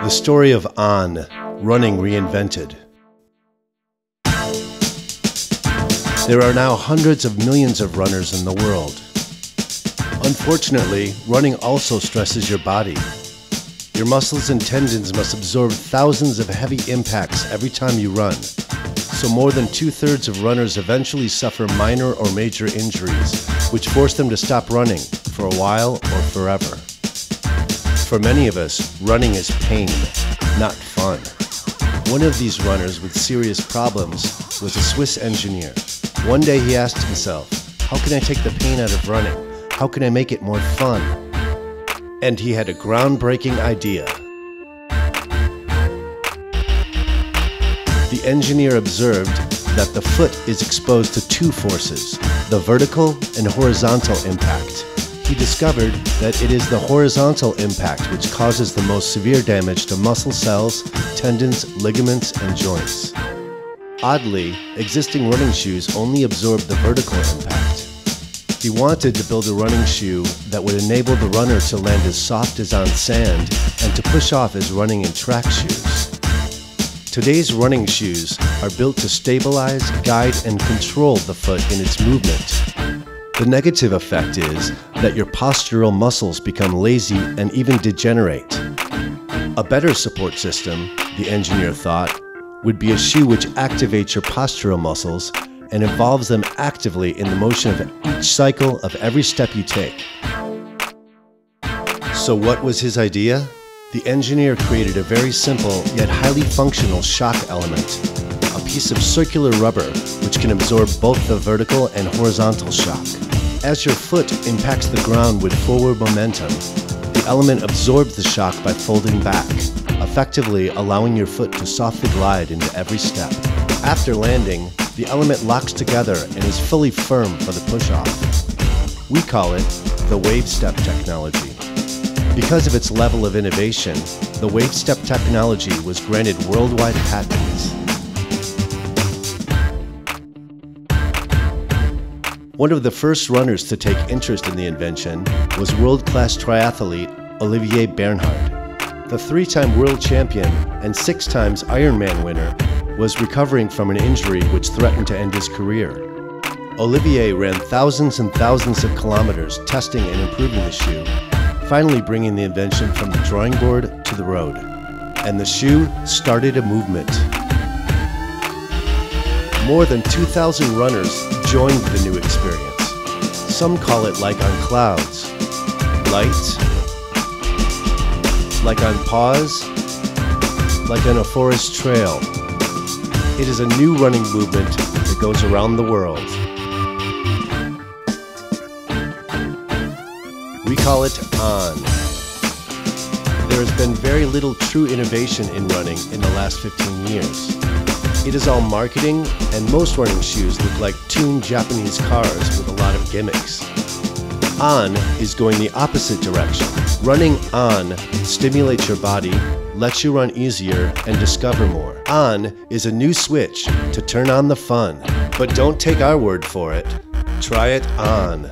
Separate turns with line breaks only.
The story of On, running reinvented. There are now hundreds of millions of runners in the world. Unfortunately, running also stresses your body. Your muscles and tendons must absorb thousands of heavy impacts every time you run. So, more than two thirds of runners eventually suffer minor or major injuries, which force them to stop running for a while or forever. For many of us, running is pain, not fun. One of these runners with serious problems was a Swiss engineer. One day he asked himself, How can I take the pain out of running? How can I make it more fun? And he had a groundbreaking idea. The engineer observed that the foot is exposed to two forces the vertical and horizontal impact. He discovered that it is the horizontal impact which causes the most severe damage to muscle cells, tendons, ligaments, and joints. Oddly, existing running shoes only absorb the vertical impact. He wanted to build a running shoe that would enable the runner to land as soft as on sand and to push off as running in track shoes. Today's running shoes are built to stabilize, guide, and control the foot in its movement. The negative effect is that your postural muscles become lazy and even degenerate. A better support system, the engineer thought, would be a shoe which activates your postural muscles and involves them actively in the motion of each cycle of every step you take. So, what was his idea? The engineer created a very simple yet highly functional shock element, piece of circular rubber which can absorb both the vertical and horizontal shock. As your foot impacts the ground with forward momentum, the element absorbs the shock by folding back, effectively allowing your foot to softly glide into every step. After landing, the element locks together and is fully firm for the push-off. We call it the wave step technology. Because of its level of innovation, the wave step technology was granted worldwide patents. One of the first runners to take interest in the invention was world-class triathlete Olivier Bernhard. The three-time world champion and six times Ironman winner was recovering from an injury which threatened to end his career. Olivier ran thousands and thousands of kilometers testing and improving the shoe finally bringing the invention from the drawing board to the road. And the shoe started a movement. More than 2,000 runners joined the new experience. Some call it like on clouds, light, like on pause, like on a forest trail. It is a new running movement that goes around the world. We call it On. There has been very little true innovation in running in the last 15 years. It is all marketing, and most running shoes look like tuned Japanese cars with a lot of gimmicks. On is going the opposite direction. Running on stimulates your body, lets you run easier, and discover more. On is a new switch to turn on the fun. But don't take our word for it. Try it on.